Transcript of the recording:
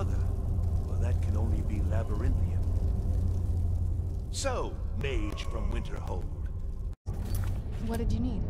other? well, that can only be labyrinthian. So, mage from Winterhold, What did you need?